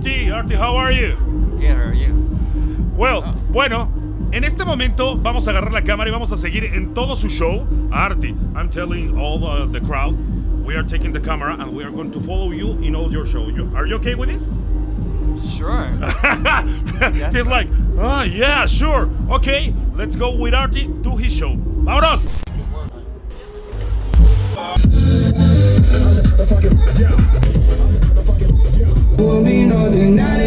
Arty, how are you? Good, how are you? Well, Oh. bueno, en este momento vamos a agarrar la cámara y vamos a seguir en todo su show. Arty, I'm telling all the, the crowd, we are taking the camera and we are going to follow you in all your show. You, are you okay with this? Sure. He's like, ah, yeah, sure. Okay, let's go with Arty to his show. ¡Vámonos! Want me know that now